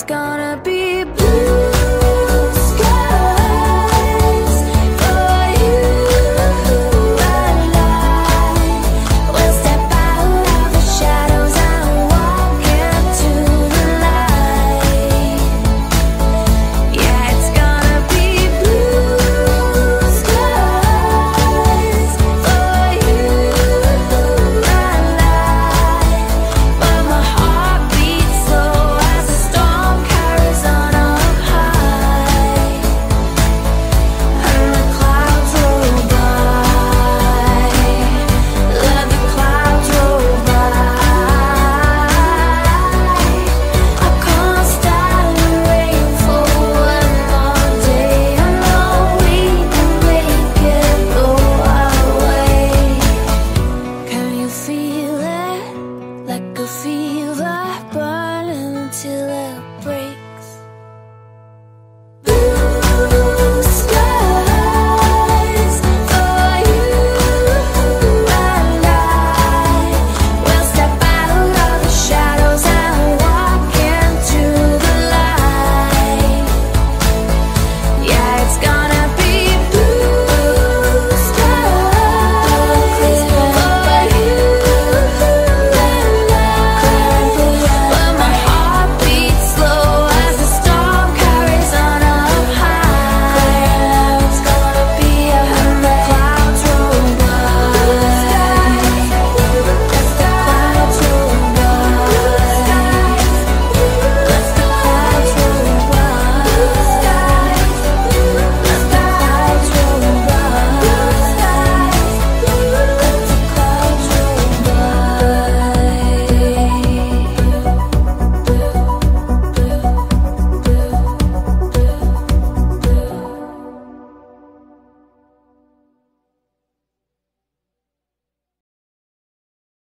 It's gonna be